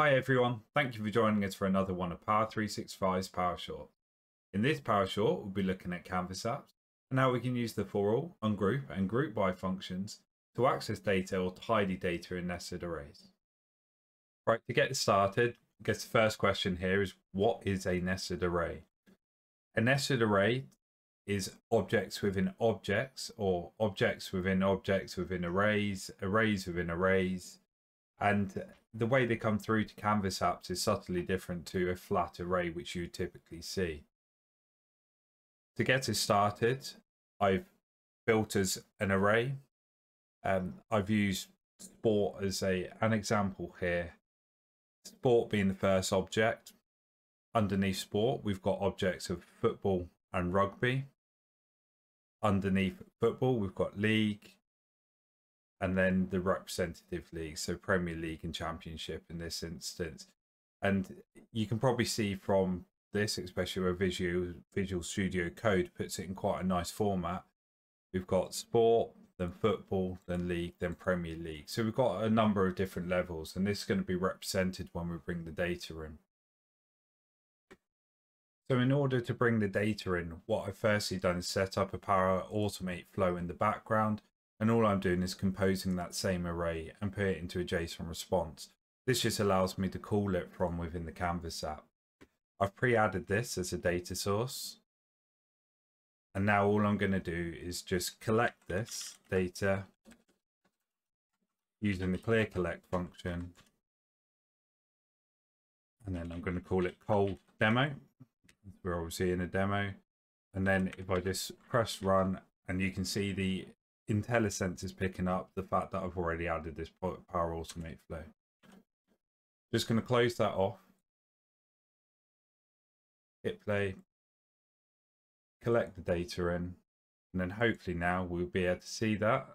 Hi everyone, thank you for joining us for another one of Power 365's Power Short. In this Power Short, we'll be looking at Canvas apps and how we can use the for all, ungroup and group by functions to access data or tidy data in nested arrays. Right, to get started, I guess the first question here is what is a nested array? A nested array is objects within objects or objects within objects within arrays, arrays within arrays, and the way they come through to Canvas apps is subtly different to a flat array which you typically see. To get us started, I've built as an array. Um, I've used sport as a an example here. Sport being the first object. Underneath sport, we've got objects of football and rugby. Underneath football, we've got league, and then the representative league, so Premier League and Championship in this instance. And you can probably see from this, especially where Visual Visual Studio Code puts it in quite a nice format. We've got sport, then football, then league, then Premier League. So we've got a number of different levels, and this is going to be represented when we bring the data in. So in order to bring the data in, what I've firstly done is set up a Power Automate flow in the background, and all I'm doing is composing that same array and put it into a JSON response. This just allows me to call it from within the Canvas app. I've pre-added this as a data source. And now all I'm going to do is just collect this data using the clear collect function. And then I'm going to call it cold demo. We're obviously in a demo. And then if I just press run and you can see the IntelliSense is picking up the fact that I've already added this Power Automate flow. Just going to close that off hit play, collect the data in, and then hopefully now we'll be able to see that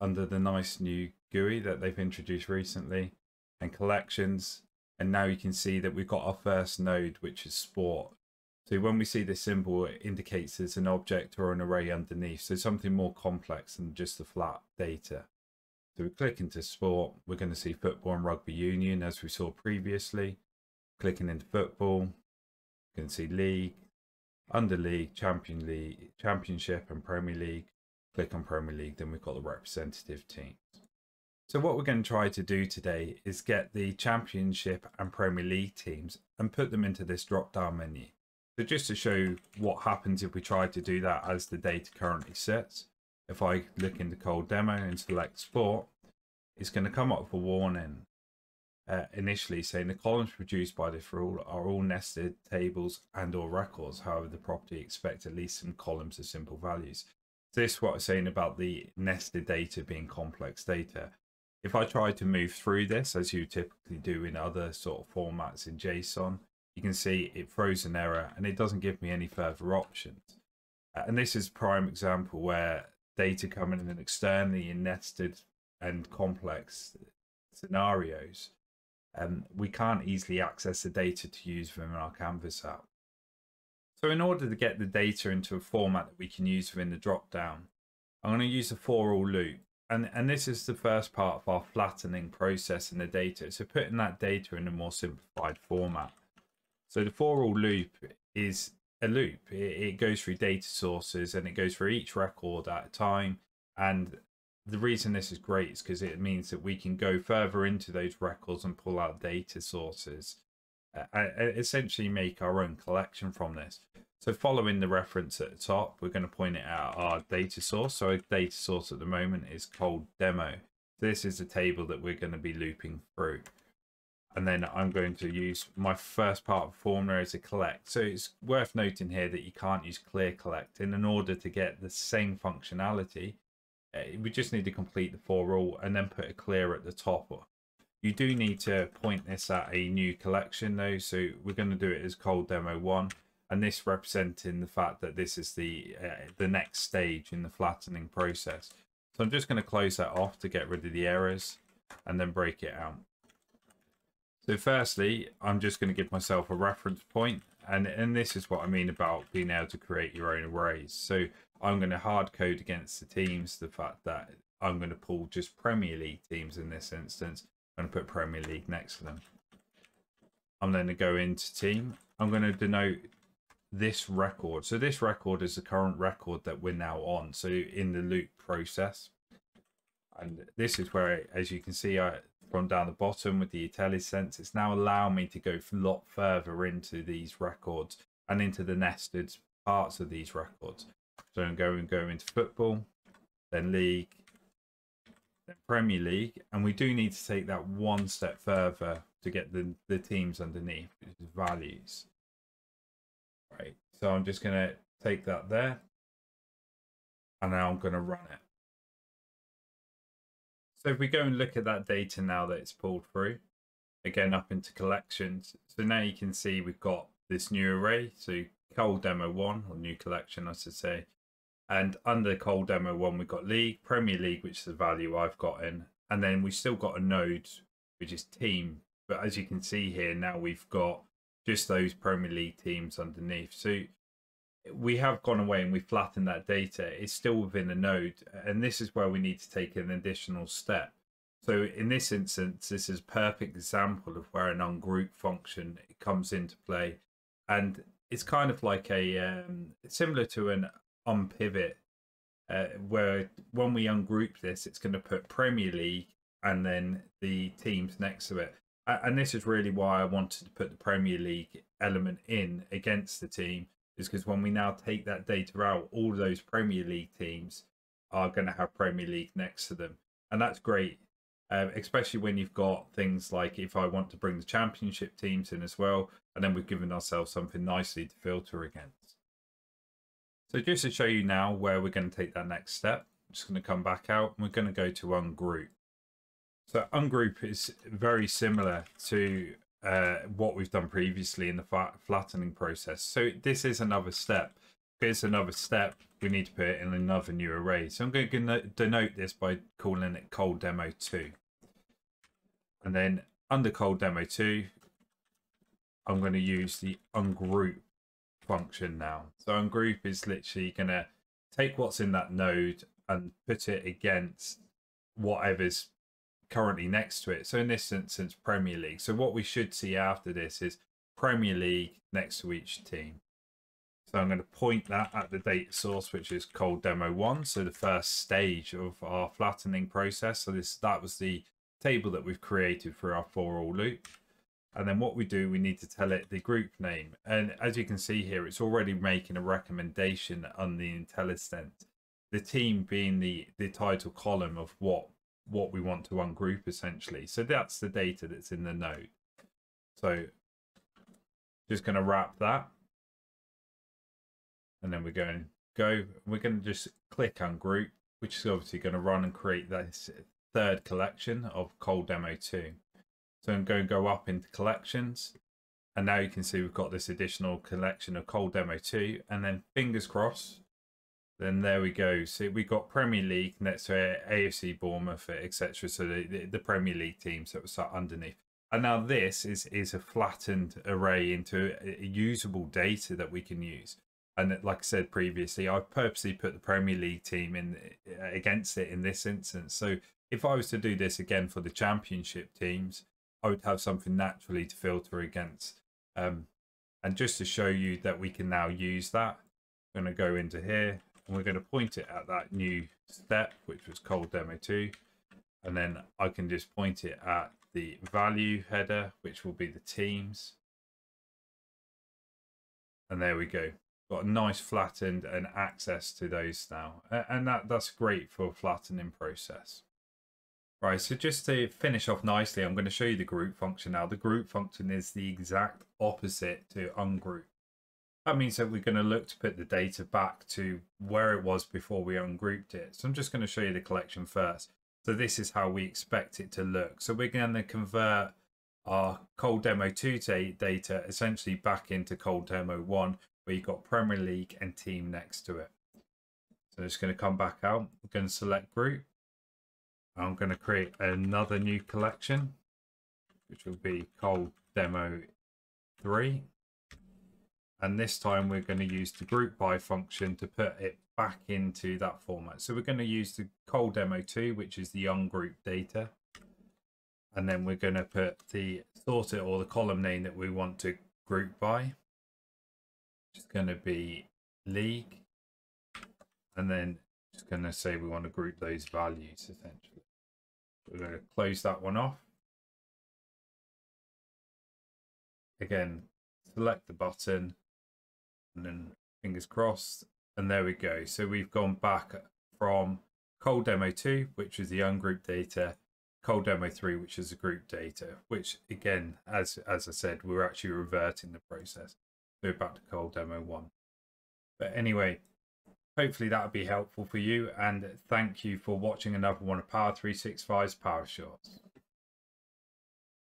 under the nice new GUI that they've introduced recently and collections. And now you can see that we've got our first node, which is sport. So when we see this symbol, it indicates there's an object or an array underneath. So something more complex than just the flat data. So we click into sport, we're going to see football and rugby union as we saw previously. Clicking into football, you can see League, Under League, Champion League, Championship and Premier League. Click on Premier League, then we've got the representative teams. So what we're going to try to do today is get the Championship and Premier League teams and put them into this drop-down menu. So just to show what happens if we try to do that as the data currently sits, if I look into cold demo and select sport, it's going to come up with a warning uh, initially saying the columns produced by this rule are all nested tables and or records. However, the property expects at least some columns of simple values. So this is what I'm saying about the nested data being complex data. If I try to move through this, as you typically do in other sort of formats in JSON, you can see it throws an error and it doesn't give me any further options. Uh, and this is prime example where data coming in externally in nested and complex scenarios and we can't easily access the data to use within our Canvas app. So in order to get the data into a format that we can use within the dropdown, I'm going to use a for all loop. And, and this is the first part of our flattening process in the data. So putting that data in a more simplified format. So the for all loop is a loop. It, it goes through data sources and it goes through each record at a time. And the reason this is great is because it means that we can go further into those records and pull out data sources uh, essentially make our own collection from this so following the reference at the top we're going to point it out our data source so our data source at the moment is called demo this is the table that we're going to be looping through and then I'm going to use my first part of formula as a collect. So it's worth noting here that you can't use clear collect and in order to get the same functionality uh, we just need to complete the for all and then put a clear at the top. You do need to point this at a new collection though, so we're going to do it as cold demo one, and this representing the fact that this is the uh, the next stage in the flattening process. So I'm just going to close that off to get rid of the errors and then break it out. So firstly, I'm just going to give myself a reference point, and and this is what I mean about being able to create your own arrays. So I'm going to hard code against the teams the fact that I'm going to pull just Premier League teams in this instance. To put Premier League next to them. I'm going to go into team. I'm going to denote this record. So this record is the current record that we're now on. So in the loop process. And this is where, as you can see I, from down the bottom with the IntelliSense, it's now allowing me to go a lot further into these records and into the nested parts of these records. So I'm going go into football, then league, then Premier League, and we do need to take that one step further to get the, the teams underneath, values. Right, so I'm just going to take that there, and now I'm going to run it. So if we go and look at that data now that it's pulled through, again up into collections, so now you can see we've got this new array, so cold demo one, or new collection I should say, and under cold demo one we've got league, Premier League, which is the value I've got in, and then we've still got a node which is team, but as you can see here now we've got just those Premier League teams underneath. So we have gone away and we flattened that data. It's still within a node, and this is where we need to take an additional step. So in this instance, this is perfect example of where an ungroup function comes into play, and it's kind of like a um, similar to an unpivot, uh, where when we ungroup this, it's going to put Premier League and then the teams next to it. And this is really why I wanted to put the Premier League element in against the team is because when we now take that data out, all those Premier League teams are going to have Premier League next to them, and that's great. Uh, especially when you've got things like if I want to bring the championship teams in as well, and then we've given ourselves something nicely to filter against. So just to show you now where we're going to take that next step, I'm just going to come back out and we're going to go to ungroup. So ungroup is very similar to uh, what we've done previously in the flattening process. So this is another step. Here's another step. We need to put it in another new array. So I'm going to denote this by calling it cold demo 2. And then under cold demo 2, I'm going to use the ungroup function now. So ungroup is literally going to take what's in that node and put it against whatever's currently next to it. So in this instance, Premier League. So what we should see after this is Premier League next to each team. So I'm going to point that at the data source, which is cold demo one. So the first stage of our flattening process. So this that was the table that we've created for our for all loop. And then what we do, we need to tell it the group name. And as you can see here, it's already making a recommendation on the IntelliSense. The team being the, the title column of what what we want to ungroup essentially. So that's the data that's in the node. So just going to wrap that. And then we're going to go, we're going to just click ungroup, which is obviously going to run and create this third collection of cold demo 2. So I'm going to go up into collections. And now you can see we've got this additional collection of cold demo 2. And then fingers crossed, then there we go. So we got Premier League next to AFC Bournemouth, etc. So the, the, Premier League teams that was underneath. And now this is is a flattened array into usable data that we can use. And like I said previously, I purposely put the Premier League team in against it in this instance. So if I was to do this again for the Championship teams, I would have something naturally to filter against. Um, and just to show you that we can now use that, I'm going to go into here and we're going to point it at that new step, which was cold demo 2. And then I can just point it at the value header, which will be the teams. And there we go. Got a nice flattened and access to those now. And that, that's great for flattening process. Right, so just to finish off nicely, I'm going to show you the group function now. The group function is the exact opposite to ungroup. That means that we're going to look to put the data back to where it was before we ungrouped it. So I'm just going to show you the collection first. So this is how we expect it to look. So we're going to convert our cold demo 2 data essentially back into cold demo 1 where you've got Premier League and team next to it. So I'm just going to come back out. I'm going to select group. I'm going to create another new collection, which will be cold demo 3 and this time we're going to use the group by function to put it back into that format. So we're going to use the cold demo 2, which is the ungroup data. and then we're going to put the sorter or the column name that we want to group by. It's going to be league, and then just going to say we want to group those values essentially. We're going to close that one off. Again, select the button and fingers crossed. And there we go. So we've gone back from cold demo 2, which is the ungrouped data, cold demo 3, which is the group data, which again, as as I said, we're actually reverting the process. Go back to cold demo 1. But anyway, hopefully that'll be helpful for you. And thank you for watching another one of Power 365's Power Shorts.